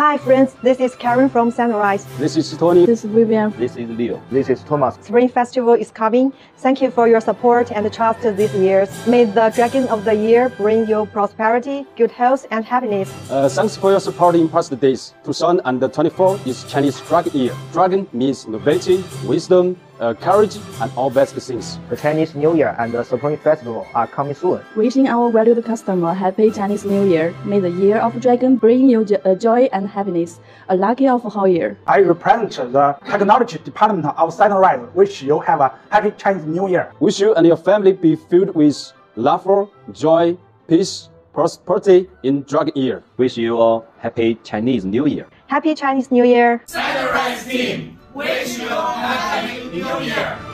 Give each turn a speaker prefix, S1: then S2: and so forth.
S1: Hi friends, this is Karen from Sinorides.
S2: This is Tony.
S3: This is Vivian.
S4: This is Leo.
S5: This is Thomas.
S1: Spring Festival is coming. Thank you for your support and trust this year. May the Dragon of the Year bring you prosperity, good health, and happiness.
S2: Uh, thanks for your support in past days. 2024 is Chinese Dragon Year. Dragon means nobility, wisdom, uh, courage, and all best things.
S5: The Chinese New Year and the Spring Festival are coming soon.
S3: Wishing our valued customer happy Chinese New Year. May the year of dragon bring you jo- uh, joy and happiness. A lucky of whole year.
S6: I represent the technology department of Sinorides. Wish you have a happy Chinese New Year.
S2: Wish you and your family be filled with laughter, joy, peace, prosperity in Dragon Year.
S4: Wish you all happy Chinese New Year.
S1: Happy Chinese New Year!
S7: Sinorides Team, wish you a New Year!